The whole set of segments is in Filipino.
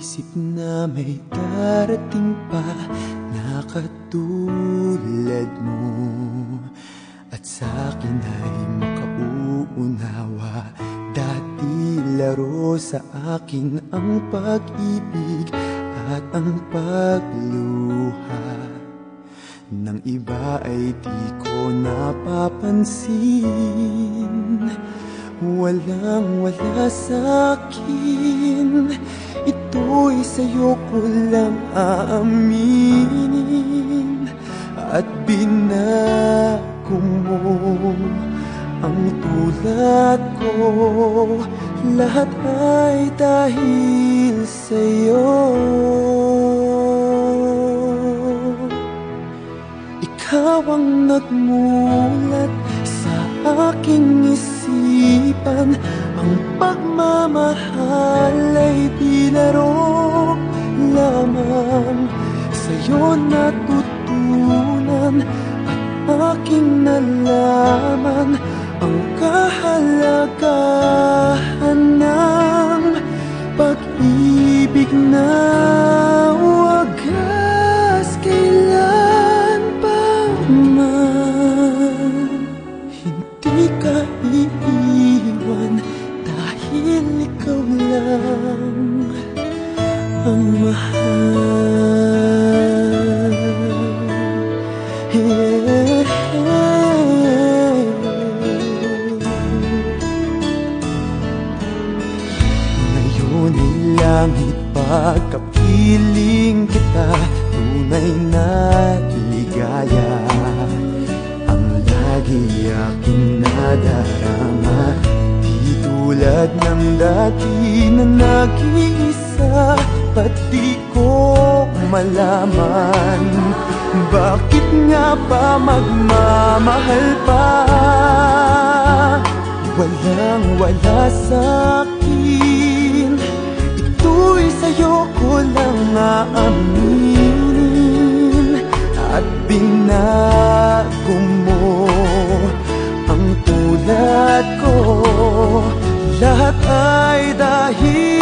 Isip na may darating pa na katulad mo. At sa'kin ay makauunawa Dati laro sa akin ang pag-ibig at ang pagluha. Nang iba ay di ko napapansin Walang wala sa'kin Ito'y sa'yo ko lang aaminin At binako mo ang tulad ko. Lahat ay dahil sa'yo. Ikaw ang nagmulat sa aking Ang pagmamahal ay di laro lamang. Sa'yo natutunan at aking nalaman Ang kahalagahan ng pag-ibig na langit pagkapiling kita Tunay na ligaya. Ang lagi aking nadarama Di tulad ng dati na nag-iisa Pati ko malaman. Bakit nga ba magmamahal pa? Walang wala sa'kin Ito'y sa'yo ko lang aaminin At binago mo Ang tulad ko. Lahat ay dahil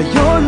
Sa'yo natutunan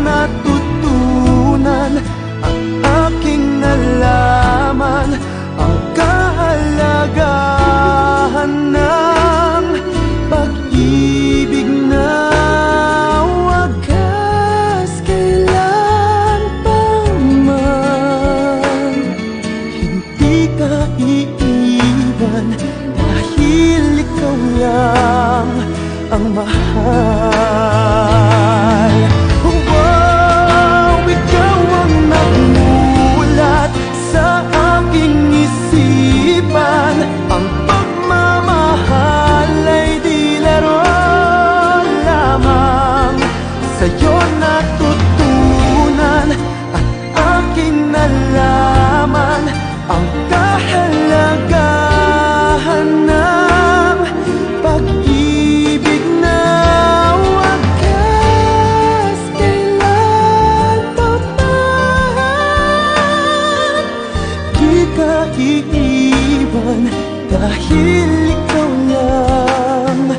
ka iiwan Dahil ikaw lang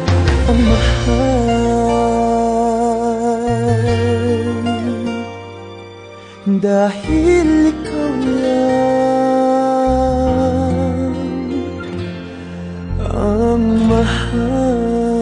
ang mahal. Dahil ikaw lang ang mahal.